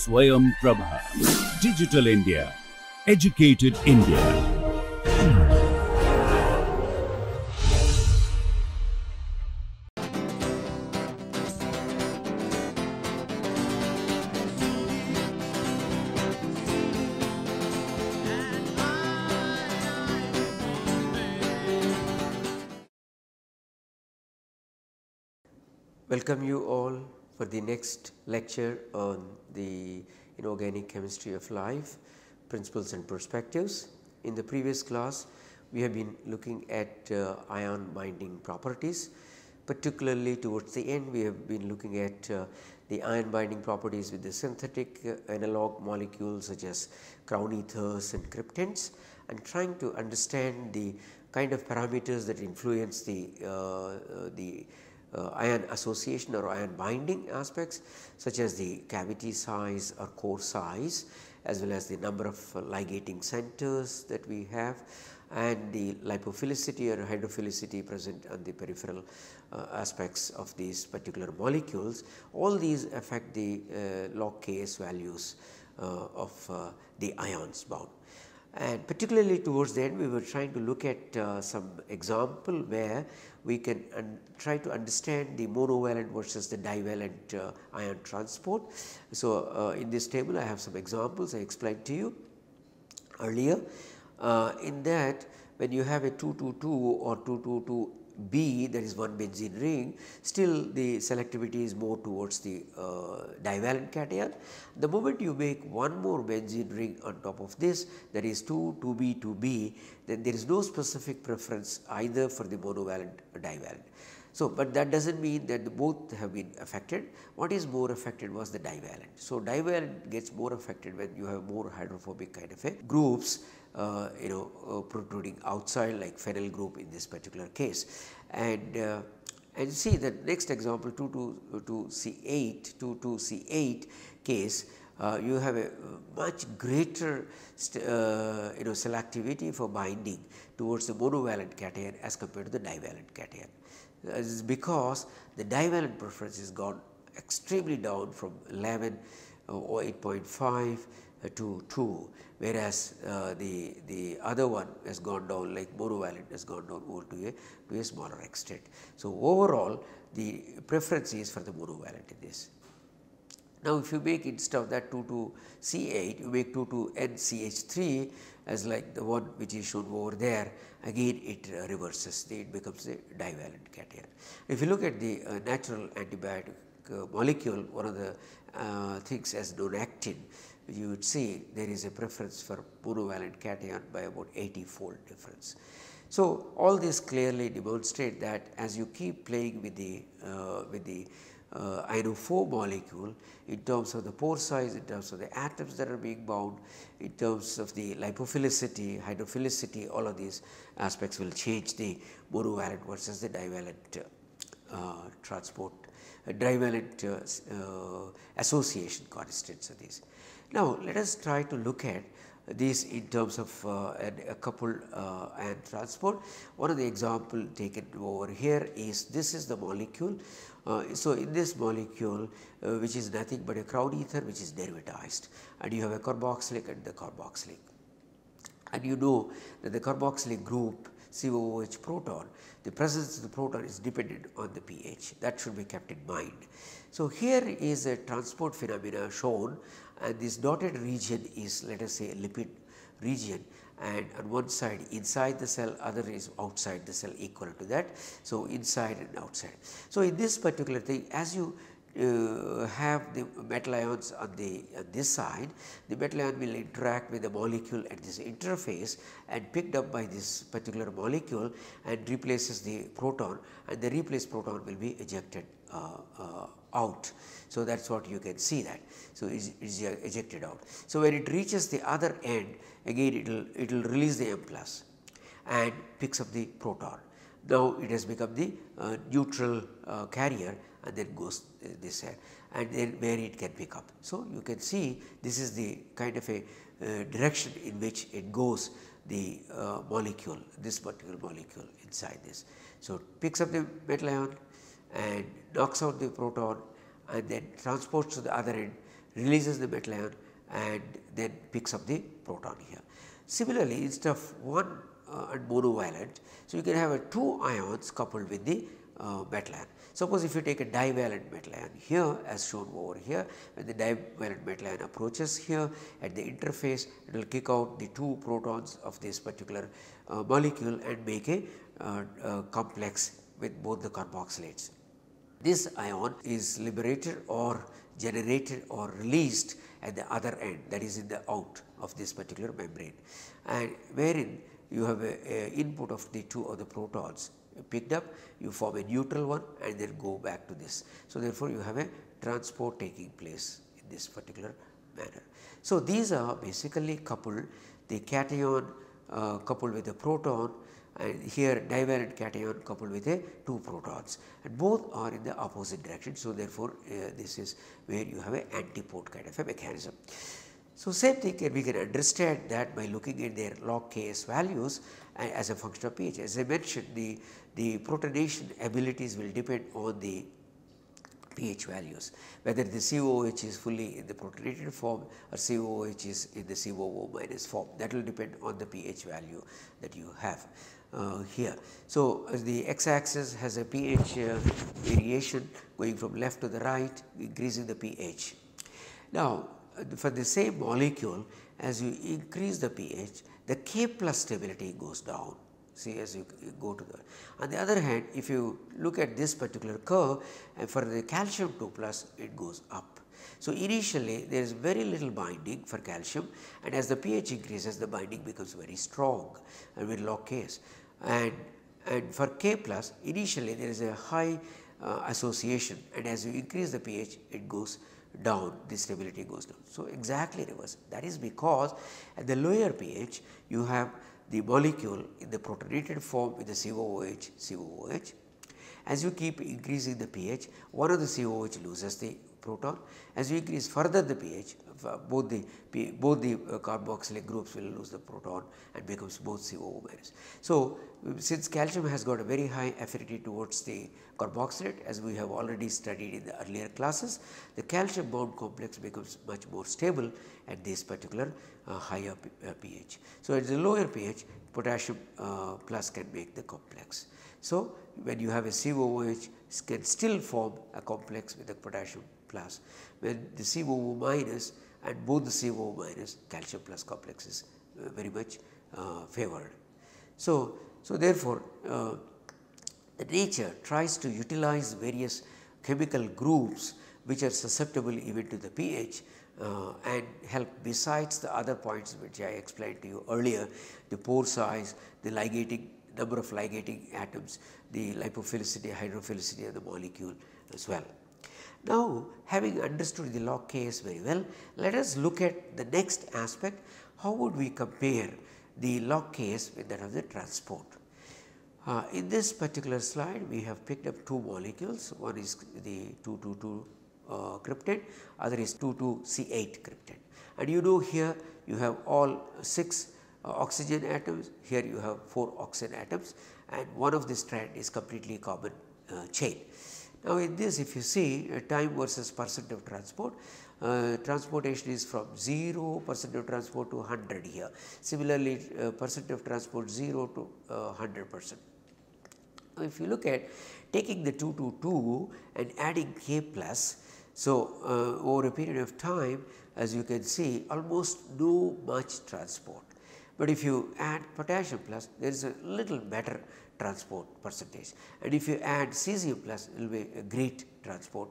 Swayam Prabha. Digital India. Educated India. Welcome you all for the next lecture on the inorganic chemistry of life principles and perspectives. In the previous class we have been looking at uh, ion binding properties particularly towards the end we have been looking at uh, the ion binding properties with the synthetic uh, analog molecules such as crown ethers and cryptands and trying to understand the kind of parameters that influence the, uh, uh, the ion association or ion binding aspects such as the cavity size or core size as well as the number of uh, ligating centers that we have and the lipophilicity or hydrophilicity present on the peripheral uh, aspects of these particular molecules. All these affect the uh, log Ks values uh, of uh, the ions bound and particularly towards the end we were trying to look at uh, some example where we can try to understand the monovalent versus the divalent uh, ion transport. So, uh, in this table I have some examples I explained to you earlier. Uh, in that when you have a 222 or 222 B that is one benzene ring still the selectivity is more towards the uh, divalent cation. The moment you make one more benzene ring on top of this that is 2 2B 2B then there is no specific preference either for the monovalent or divalent. So, but that does not mean that both have been affected. What is more affected was the divalent. So, divalent gets more affected when you have more hydrophobic kind of a groups you know uh, protruding outside like phenyl group in this particular case. And uh, and see the next example 2 to C8 2 to C8 case uh, you have a much greater uh, you know selectivity for binding towards the monovalent cation as compared to the divalent cation. This is because the divalent preference is gone extremely down from 11 or 8.5 to 2 whereas uh, the, the other one has gone down like monovalent has gone down over to a, to a smaller extent. So, overall the preference is for the monovalent in this. Now, if you make instead of that 2 to C8 you make 2 to NCH3 as like the one which is shown over there again it uh, reverses it becomes a divalent cation. If you look at the uh, natural antibiotic uh, molecule one of the uh, things as nonactin you would see there is a preference for monovalent cation by about 80 fold difference. So, all this clearly demonstrate that as you keep playing with the uh, with the uh, ionophore molecule in terms of the pore size, in terms of the atoms that are being bound, in terms of the lipophilicity, hydrophilicity, all of these aspects will change the monovalent versus the divalent uh, transport, uh, divalent uh, uh, association constants of these. Now, let us try to look at these in terms of uh, a coupled uh, ion transport. One of the example taken over here is this is the molecule. Uh, so, in this molecule which is nothing but a crown ether which is derivatized and you have a carboxylic and the carboxylic. And you know that the carboxylic group COOH proton, the presence of the proton is dependent on the pH that should be kept in mind. So, here is a transport phenomena shown and this dotted region is let us say a lipid region and on one side inside the cell other is outside the cell equal to that. So, inside and outside. So, in this particular thing as you uh, have the metal ions on the on this side, the metal ion will interact with the molecule at this interface and picked up by this particular molecule and replaces the proton and the replaced proton will be ejected uh, uh, out. So, that is what you can see that. So, it is ejected out. So, when it reaches the other end again it will it will release the M plus and picks up the proton. Now, it has become the uh, neutral uh, carrier and then goes this here and then where it can pick up. So, you can see this is the kind of a uh, direction in which it goes the uh, molecule this particular molecule inside this. So, it picks up the metal ion and knocks out the proton and then transports to the other end releases the metal ion and then picks up the proton here. Similarly, instead of one uh, and monovalent, so you can have a two ions coupled with the uh, metal ion. Suppose if you take a divalent metal ion here as shown over here, when the divalent metal ion approaches here at the interface, it will kick out the two protons of this particular uh, molecule and make a uh, uh, complex with both the carboxylates. This ion is liberated or generated or released at the other end that is in the out of this particular membrane and wherein you have a, a input of the two of the protons picked up you form a neutral one and then go back to this. So, therefore, you have a transport taking place in this particular manner. So, these are basically coupled the cation uh, coupled with a proton and here divalent cation coupled with a two protons and both are in the opposite direction. So, therefore, uh, this is where you have an antiport kind of a mechanism. So, same thing we can understand that by looking at their log Ks values as a function of pH. As I mentioned the, the protonation abilities will depend on the pH values whether the COOH is fully in the protonated form or COOH is in the COO minus form that will depend on the pH value that you have uh, here. So, the x axis has a pH uh, variation going from left to the right increasing the pH. Now, for the same molecule as you increase the pH the K plus stability goes down see as you go to the. On the other hand if you look at this particular curve and for the calcium 2 plus it goes up. So, initially there is very little binding for calcium and as the pH increases the binding becomes very strong and very log Ks and, and for K plus initially there is a high uh, association and as you increase the pH it goes down the stability goes down. So, exactly reverse that is because at the lower pH you have the molecule in the protonated form with the COOH, COOH. As you keep increasing the pH, one of the COOH loses the proton. As you increase further the pH, both the both the uh, carboxylic groups will lose the proton and becomes both COO minus. So, since calcium has got a very high affinity towards the carboxylate as we have already studied in the earlier classes, the calcium bound complex becomes much more stable at this particular uh, higher uh, pH. So, at the lower pH potassium uh, plus can make the complex. So, when you have a COOH can still form a complex with a potassium plus when the COO minus and both the COO minus calcium plus complex is uh, very much uh, favored. So, so therefore, uh, the nature tries to utilize various chemical groups which are susceptible even to the pH uh, and help besides the other points which I explained to you earlier the pore size, the ligating number of ligating atoms, the lipophilicity, hydrophilicity of the molecule as well. Now, having understood the log Ks very well, let us look at the next aspect, how would we compare the log Ks with that of the transport. Uh, in this particular slide, we have picked up two molecules, one is the 222 uh, cryptand, other is 22C8 cryptand. And you know here you have all 6 uh, oxygen atoms, here you have 4 oxygen atoms and one of the strand is completely carbon uh, chain. Now, in this if you see uh, time versus percent of transport, uh, transportation is from 0 percent of transport to 100 here. Similarly, uh, percent of transport 0 to 100 uh, percent. Now, if you look at taking the 2 to 2 and adding k plus, so uh, over a period of time as you can see almost no much transport. But if you add potassium plus there is a little better transport percentage and if you add cesium plus it will be a great transport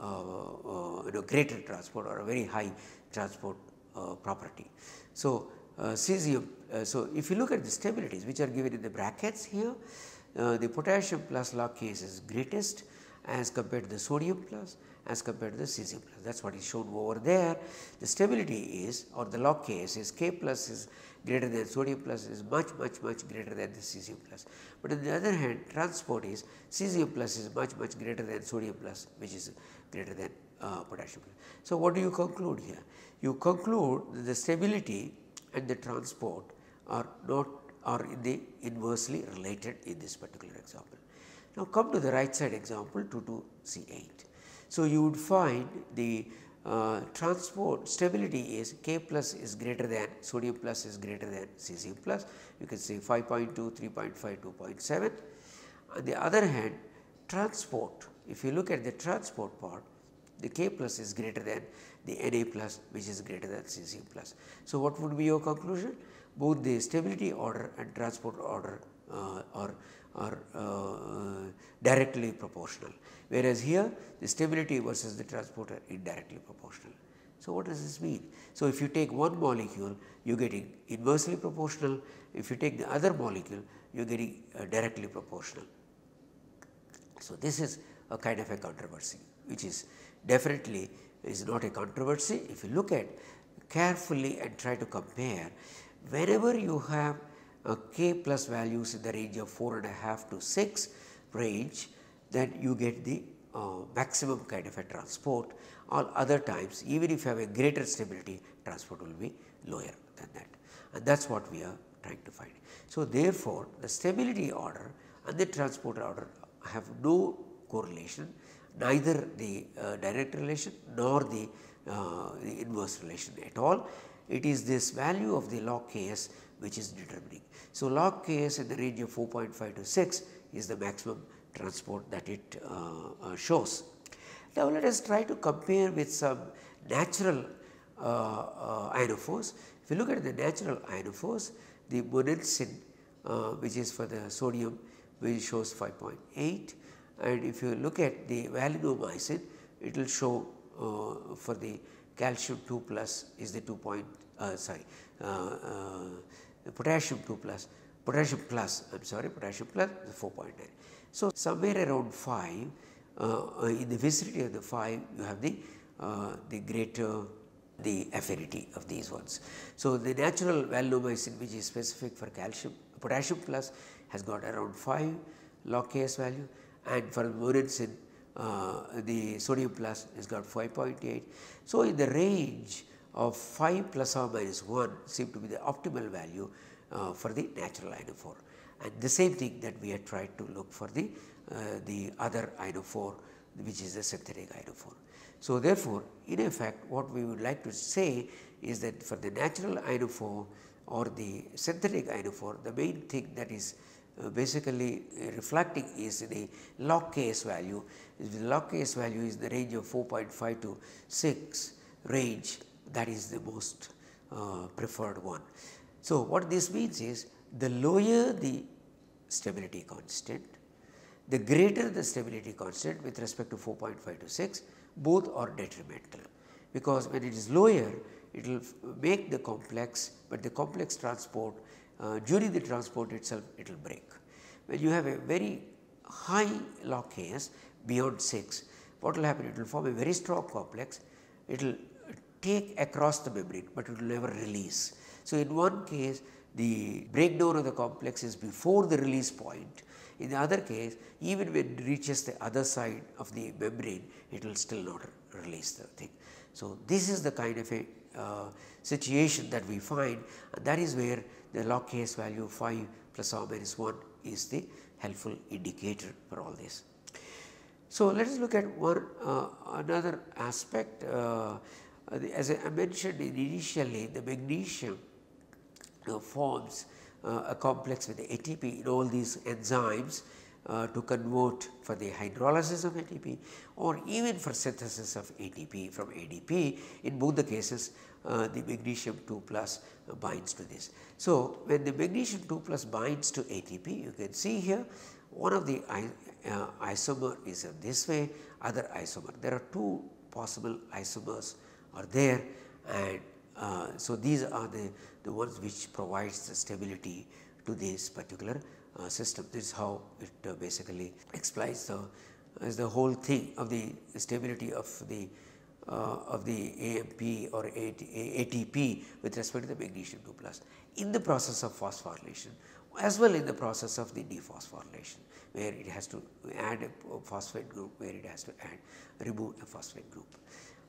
uh, uh, you know greater transport or a very high transport uh, property. So, uh, cesium uh, so if you look at the stabilities which are given in the brackets here uh, the potassium plus log Ks is greatest as compared to the sodium plus as compared to the cesium plus that is what is shown over there. The stability is or the log Ks is K plus is greater than sodium plus is much much much greater than the cesium plus. But on the other hand transport is cesium plus is much much greater than sodium plus which is greater than uh, potassium plus. So, what do you conclude here? You conclude that the stability and the transport are not are in the inversely related in this particular example. Now, come to the right side example 2 to C8. So, you would find the uh, transport stability is K plus is greater than sodium plus is greater than cesium plus you can say 5.2, 3.5, 2.7. On the other hand transport if you look at the transport part the K plus is greater than the Na plus which is greater than cesium plus. So, what would be your conclusion? Both the stability order and transport order uh, are, are uh, directly proportional, whereas here the stability versus the transport are indirectly proportional. So, what does this mean? So, if you take one molecule you are getting inversely proportional, if you take the other molecule you are getting uh, directly proportional. So, this is a kind of a controversy which is definitely is not a controversy. If you look at carefully and try to compare whenever you have a k plus values in the range of 4 and a half to 6 range then you get the uh, maximum kind of a transport all other times even if you have a greater stability transport will be lower than that and that is what we are trying to find. So, therefore, the stability order and the transport order have no correlation neither the uh, direct relation nor the, uh, the, inverse relation at all. It is this value of the log Ks which is determining. So, log Ks in the range of 4.5 to 6 is the maximum transport that it uh, uh, shows. Now, let us try to compare with some natural uh, uh, ionophores. If you look at the natural ionophores, the monensin which is for the sodium which shows 5.8 and if you look at the valinomycin it will show uh, for the calcium 2 plus is the 2 point uh, sorry uh, potassium 2 plus potassium plus I am sorry potassium plus 4.9. So, somewhere around 5 uh, uh, in the vicinity of the 5 you have the the greater the affinity of these ones. So, the natural valinomycin which is specific for calcium potassium plus has got around 5 log Ks value and for monensin uh, the sodium plus has got 5.8. So, in the range of 5 plus or minus 1 seem to be the optimal value uh, for the natural ionophore and the same thing that we had tried to look for the, uh, the other ionophore which is the synthetic ionophore. So, therefore, in effect what we would like to say is that for the natural ionophore or the synthetic ionophore the main thing that is uh, basically uh, reflecting is the log Ks value. The log Ks value is the range of 4.5 to 6 range that is the most uh, preferred one. So, what this means is the lower the stability constant, the greater the stability constant with respect to 4.5 to 6 both are detrimental because when it is lower it will make the complex, but the complex transport uh, during the transport itself it will break. When you have a very high log Ks beyond 6, what will happen? It will form a very strong complex, it will take across the membrane, but it will never release. So, in one case the breakdown of the complex is before the release point. In the other case, even when it reaches the other side of the membrane, it will still not release the thing. So, this is the kind of a uh, situation that we find and that is where the log Ks value 5 plus or minus 1 is the helpful indicator for all this. So, let us look at one uh, another aspect uh, as I mentioned initially the magnesium uh, forms uh, a complex with ATP in all these enzymes uh, to convert for the hydrolysis of ATP or even for synthesis of ATP from ADP in both the cases uh, the magnesium 2 plus binds to this. So, when the magnesium 2 plus binds to ATP you can see here one of the uh, isomer is this way other isomer. There are two possible isomers are there and uh, so these are the, the ones which provides the stability to this particular uh, system. This is how it uh, basically explains the, the whole thing of the stability of the uh, of the AMP or ATP with respect to the magnesium 2 plus in the process of phosphorylation as well in the process of the dephosphorylation where it has to add a phosphate group where it has to add remove a phosphate group.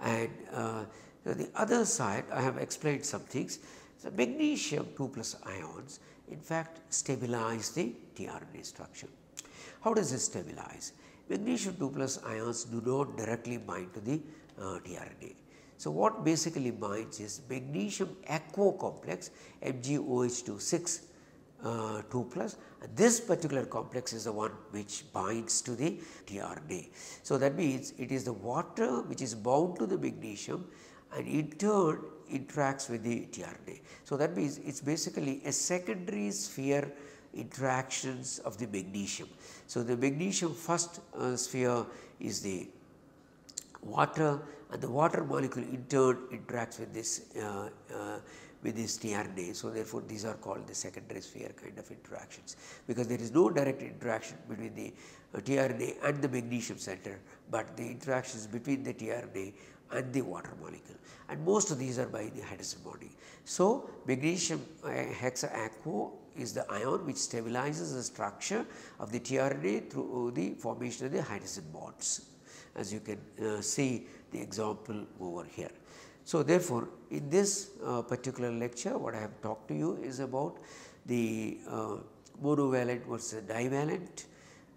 And uh, the other side I have explained some things. The magnesium 2 plus ions in fact stabilize the tRNA structure. How does it stabilize? Magnesium 2 plus ions do not directly bind to the uh, tRNA. So, what basically binds is magnesium aquo complex MgOH2 6 uh, 2 plus this particular complex is the one which binds to the tRNA. So, that means it is the water which is bound to the magnesium and in turn interacts with the tRNA. So, that means it is basically a secondary sphere interactions of the magnesium. So, the magnesium first uh, sphere is the water and the water molecule in turn interacts with this uh, uh, with this tRNA. So, therefore, these are called the secondary sphere kind of interactions because there is no direct interaction between the uh, tRNA and the magnesium center, but the interactions between the tRNA and the water molecule and most of these are by the hydrogen bonding. So, magnesium uh, hexaquo is the ion which stabilizes the structure of the tRNA through the formation of the hydrogen bonds as you can uh, see the example over here. So, therefore, in this uh, particular lecture what I have talked to you is about the uh, monovalent versus divalent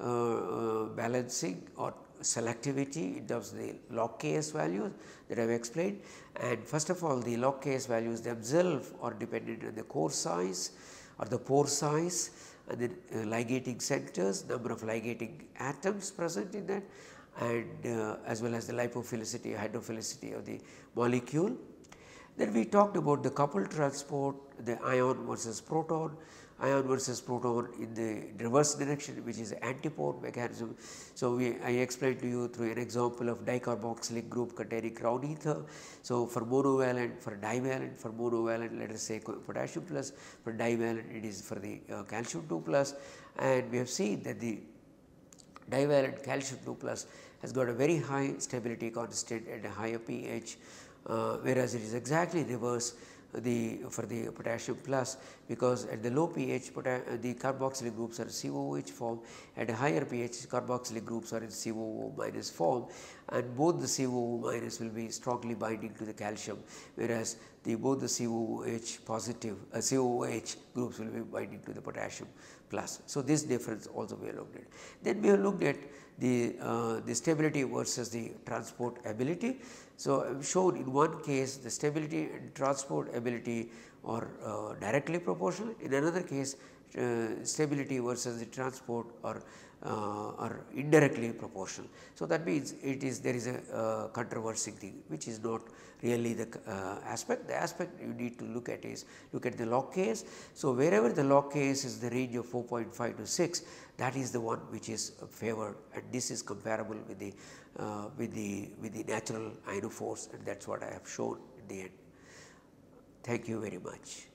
uh, uh, balancing or selectivity in terms of the log Ks values that I have explained. And first of all the log Ks values themselves are dependent on the core size or the pore size and then uh, ligating centers, number of ligating atoms present in that and uh, as well as the lipophilicity, hydrophilicity of the molecule. Then we talked about the coupled transport, the ion versus proton, ion versus proton in the reverse direction which is antiport mechanism. So, we I explained to you through an example of dicarboxylic group containing crown ether. So, for monovalent, for divalent, for monovalent let us say potassium plus, for divalent it is for the uh, calcium 2 plus and we have seen that the divalent calcium 2 plus has got a very high stability constant at a higher pH whereas it is exactly reverse the for the potassium plus because at the low pH the carboxylic groups are COOH form at a higher pH carboxylic groups are in COO minus form and both the COO minus will be strongly binding to the calcium whereas the both the COOH positive uh, COOH groups will be binding to the potassium plus. So, this difference also we have looked at. Then we have looked at the, uh, the stability versus the transport ability. So, shown in one case the stability and transport ability are uh, directly proportional, in another case uh, stability versus the transport are, uh, are indirectly proportional. So, that means it is there is a uh, controversy thing which is not really the uh, aspect. The aspect you need to look at is look at the log Ks. So, wherever the log Ks is the range of 4.5 to 6 that is the one which is favored and this is comparable with the uh, with the with the natural ionophores and that is what I have shown in the end. Thank you very much.